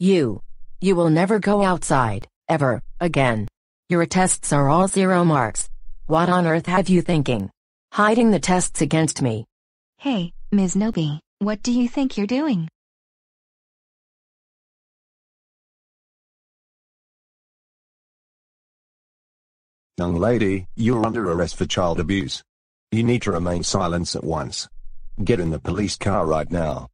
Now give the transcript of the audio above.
You. You will never go outside, ever, again. Your tests are all zero marks. What on earth have you thinking? Hiding the tests against me. Hey, Ms. Nobi, what do you think you're doing? Young lady, you're under arrest for child abuse. You need to remain silent at once. Get in the police car right now.